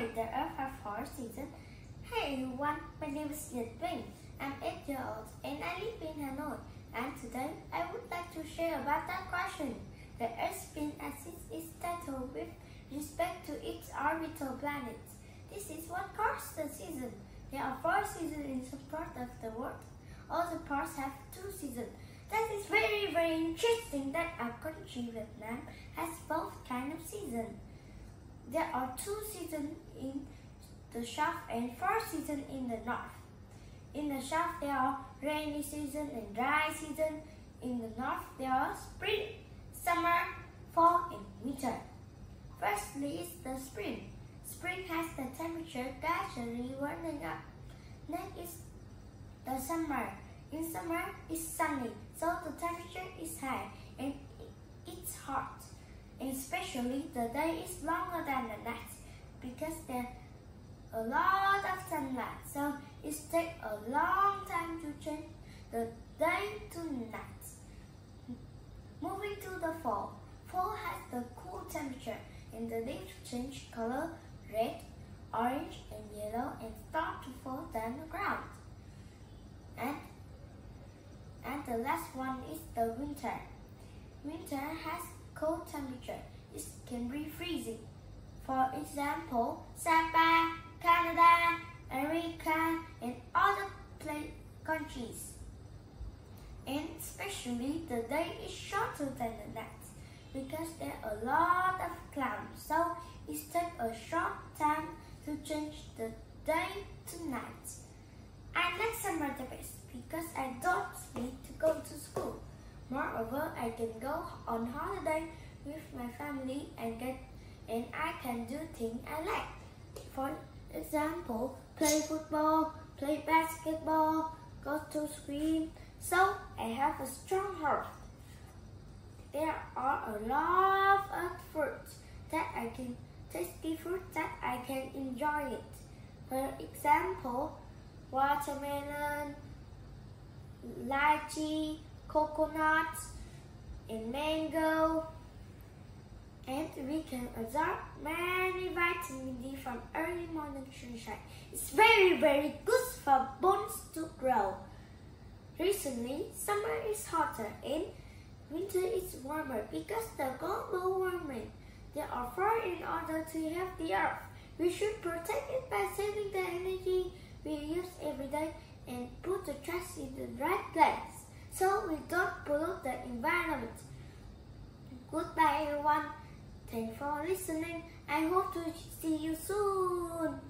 Hi there, Alpha 4 season. Hi everyone, my name is Nhật Minh. I'm 8 years old and I live in Hanoi. And today, I would like to share about that question. The Earth spin as its titled with respect to its orbital planets. This is what causes the season. There are four seasons in some part of the world. All the parts have two seasons. That is very, very interesting that our country, Vietnam, has both kind of seasons. There are two seasons in the south and four seasons in the north. In the south there are rainy season and dry season. In the north there are spring, summer, fall and winter. Firstly is the spring. Spring has the temperature gradually warming up. Next is the summer. In summer it's sunny, so the temperature is high and it's hot. Especially the day is longer than the night because there a lot of sunlight, so it takes a long time to change the day to night. Moving to the fall. Fall has the cool temperature and the leaves change color red, orange and yellow and start to fall down the ground. And, and the last one is the winter. Winter has cold temperature. It can be freezing. For example, Sapa Canada, America, and other countries. And especially the day is shorter than the night because there are a lot of clouds. So it takes a short time to change the day to night. I like summer the best because I don't need to go to school. Moreover, I can go on holiday with my family and get and I can do things I like. For example, play football, play basketball, go to swim. So I have a strong heart. There are a lot of fruits that I can tasty fruit that I can enjoy it. For example, watermelon, lychee, coconut, and mango. And we can absorb many vitamin D from early morning sunshine. It's very, very good for bones to grow. Recently, summer is hotter and winter is warmer because the global warming. There are four in order to help the earth. We should protect it by saving the energy we use every day and put the trash in the right place so we don't pollute the environment. Goodbye everyone. Thanks for listening. I hope to see you soon.